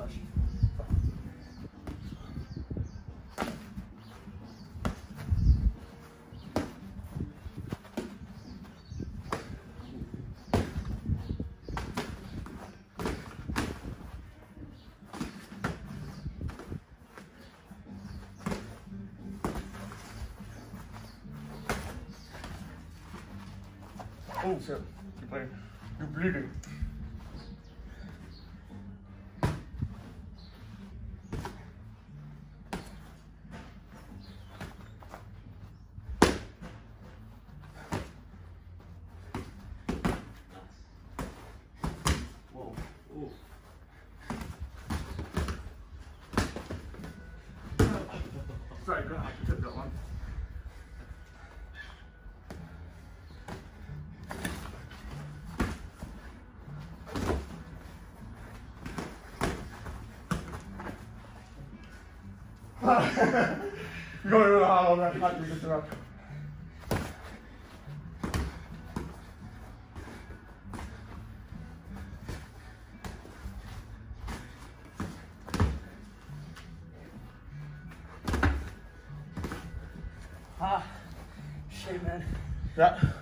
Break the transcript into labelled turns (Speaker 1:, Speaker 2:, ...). Speaker 1: плащ. Все, типа, люблю.
Speaker 2: Sorry, no, I took that
Speaker 3: one.
Speaker 4: Going around all that, like we just around.
Speaker 5: Ah, shit, man. Yeah.